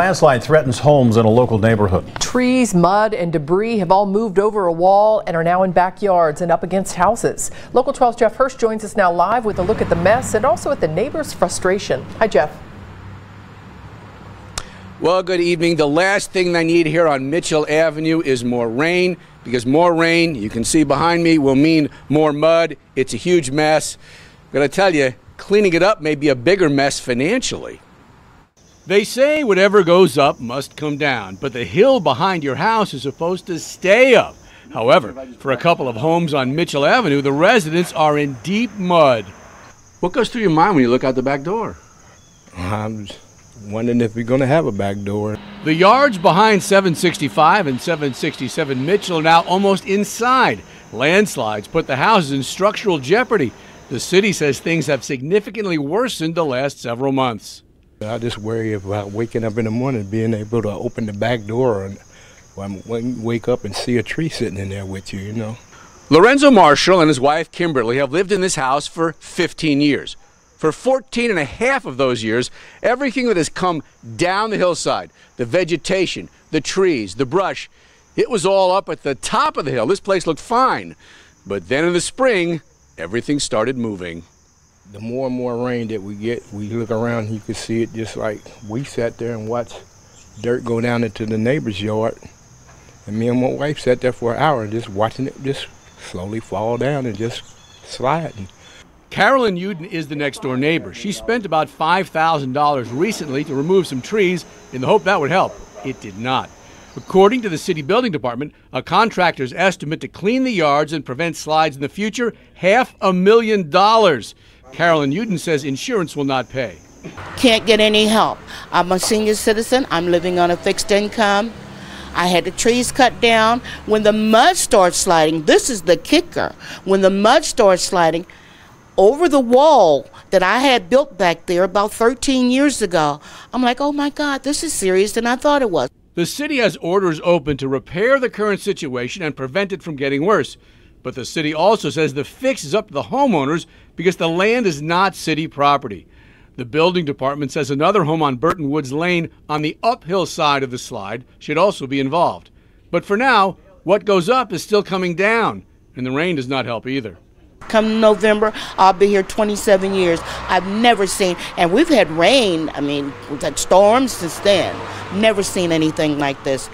Landslide threatens homes in a local neighborhood. Trees, mud, and debris have all moved over a wall and are now in backyards and up against houses. Local 12's Jeff Hirsch joins us now live with a look at the mess and also at the neighbors' frustration. Hi, Jeff. Well, good evening. The last thing I need here on Mitchell Avenue is more rain because more rain, you can see behind me, will mean more mud. It's a huge mess. I'm going to tell you, cleaning it up may be a bigger mess financially. They say whatever goes up must come down, but the hill behind your house is supposed to stay up. However, for a couple of homes on Mitchell Avenue, the residents are in deep mud. What goes through your mind when you look out the back door? I'm wondering if we're going to have a back door. The yards behind 765 and 767 Mitchell are now almost inside. Landslides put the houses in structural jeopardy. The city says things have significantly worsened the last several months. I just worry about waking up in the morning, being able to open the back door and when wake up and see a tree sitting in there with you, you know. Lorenzo Marshall and his wife Kimberly have lived in this house for 15 years. For 14 and a half of those years, everything that has come down the hillside, the vegetation, the trees, the brush, it was all up at the top of the hill. This place looked fine. But then in the spring, everything started moving. The more and more rain that we get, we look around, you can see it just like we sat there and watched dirt go down into the neighbor's yard. And me and my wife sat there for an hour just watching it just slowly fall down and just slide. Carolyn Uddin is the next door neighbor. She spent about $5,000 recently to remove some trees in the hope that would help. It did not. According to the city building department, a contractor's estimate to clean the yards and prevent slides in the future, half a million dollars. Carolyn Uddin says insurance will not pay. Can't get any help. I'm a senior citizen. I'm living on a fixed income. I had the trees cut down. When the mud starts sliding, this is the kicker. When the mud starts sliding, over the wall that I had built back there about 13 years ago. I'm like, oh my God, this is serious than I thought it was. The city has orders open to repair the current situation and prevent it from getting worse. But the city also says the fix is up to the homeowners because the land is not city property. The building department says another home on Burton Woods Lane on the uphill side of the slide should also be involved. But for now, what goes up is still coming down, and the rain does not help either. Come November, I'll be here 27 years. I've never seen, and we've had rain, I mean, we've had storms since then. Never seen anything like this.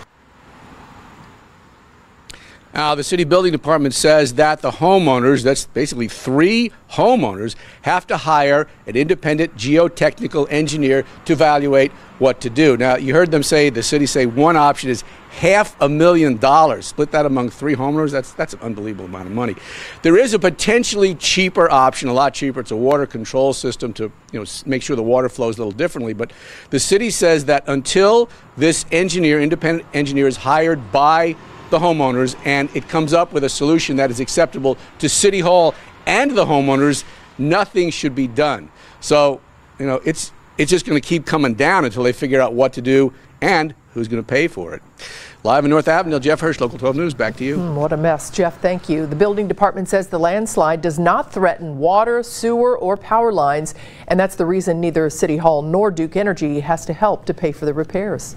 Now, the city building department says that the homeowners, that's basically three homeowners, have to hire an independent geotechnical engineer to evaluate what to do. Now, you heard them say, the city say one option is half a million dollars. Split that among three homeowners, that's, that's an unbelievable amount of money. There is a potentially cheaper option, a lot cheaper. It's a water control system to you know, make sure the water flows a little differently. But the city says that until this engineer, independent engineer, is hired by the homeowners and it comes up with a solution that is acceptable to City Hall and the homeowners, nothing should be done. So, you know, it's it's just going to keep coming down until they figure out what to do and who's going to pay for it. Live in North Avondale, Jeff Hirsch, Local 12 News. Back to you. Mm, what a mess. Jeff, thank you. The building department says the landslide does not threaten water, sewer, or power lines, and that's the reason neither City Hall nor Duke Energy has to help to pay for the repairs.